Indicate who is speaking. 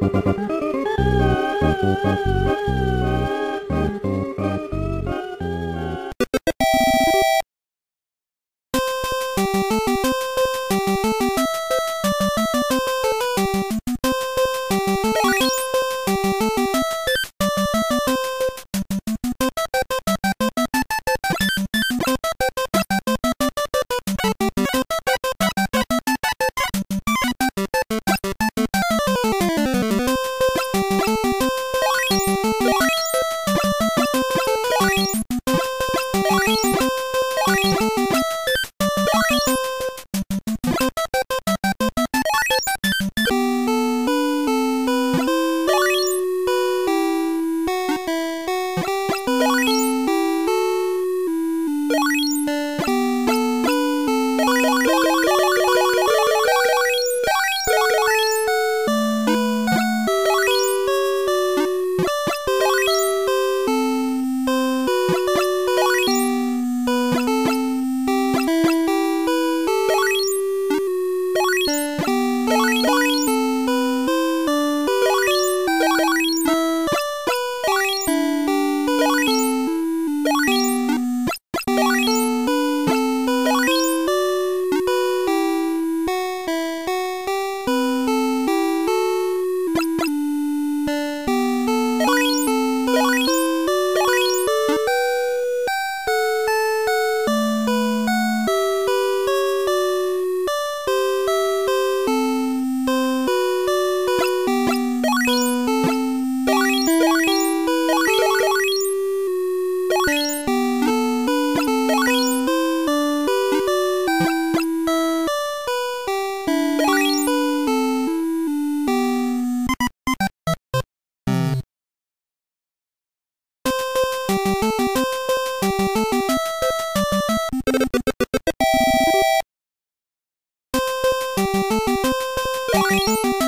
Speaker 1: Thank you. Bye. Música